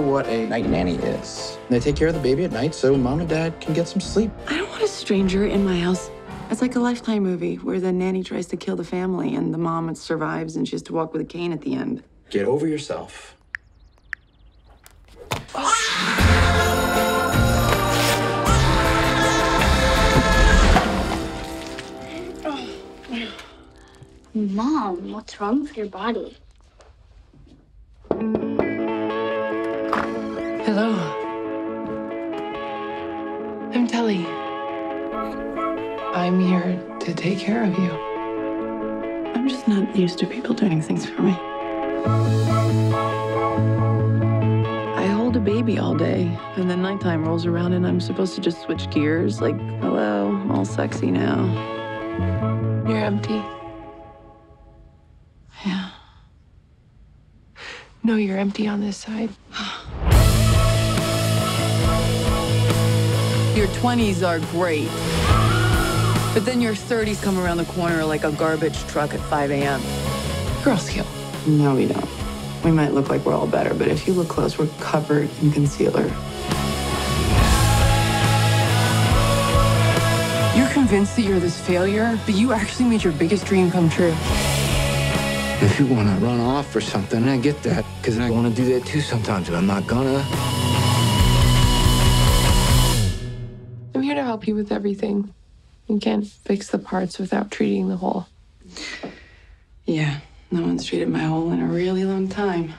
what a night nanny is? They take care of the baby at night so mom and dad can get some sleep. I don't want a stranger in my house. It's like a lifetime movie where the nanny tries to kill the family and the mom survives and she has to walk with a cane at the end. Get over yourself. Mom, what's wrong with your body? Hello. I'm Tully. I'm here to take care of you. I'm just not used to people doing things for me. I hold a baby all day, and then nighttime rolls around, and I'm supposed to just switch gears like, hello, I'm all sexy now. You're empty. Yeah. No, you're empty on this side. Your 20s are great. But then your 30s come around the corner like a garbage truck at 5 a.m. Girls heal. No, we don't. We might look like we're all better, but if you look close, we're covered in concealer. You're convinced that you're this failure, but you actually made your biggest dream come true. If you want to run off or something, I get that. Because I want to do that too sometimes, but I'm not gonna. I'm here to help you with everything. You can't fix the parts without treating the whole. Yeah, no one's treated my hole in a really long time.